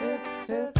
hip, hip.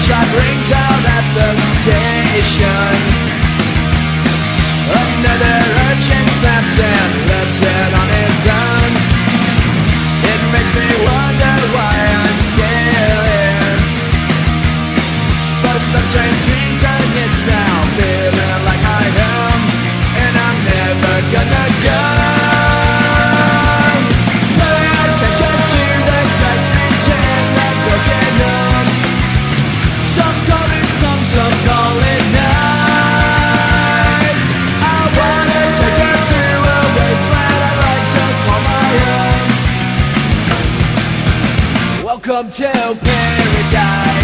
sunshine brings out come to paradise.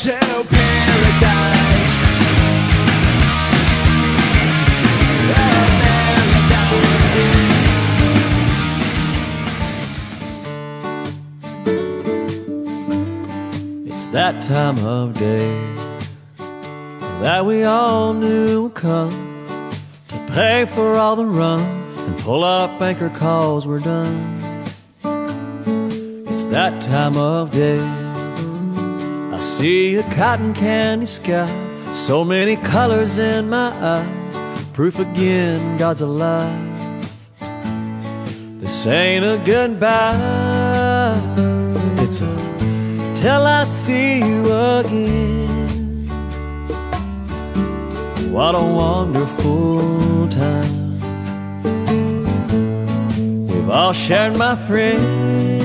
To paradise. It's that time of day that we all knew would come to pay for all the rum and pull up anchor calls we're done. It's that time of day. See a cotton candy sky, so many colors in my eyes, proof again God's alive. This ain't a goodbye, it's a till I see you again. What a wonderful time. We've all shared my friends.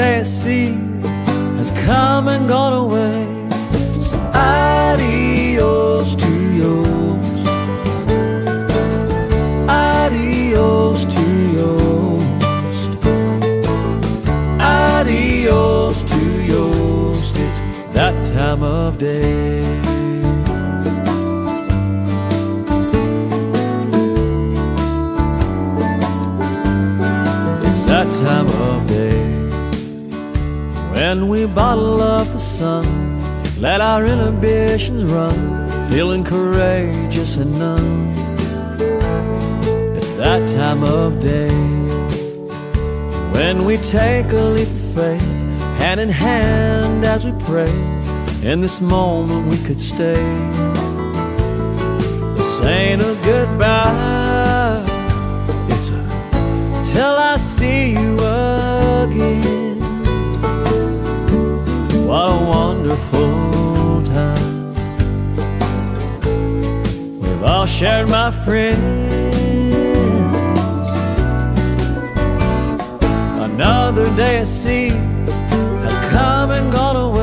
Day at sea has come and gone away. So adios to yours. Adios to yours. Adios to yours. It's that time of day. When we bottle up the sun, let our inhibitions run, feeling courageous and numb. It's that time of day when we take a leap of faith, hand in hand as we pray. In this moment, we could stay. This ain't a goodbye, it's a till I see you again. What a wonderful time. We've all shared my friends. Another day at sea has come and gone away.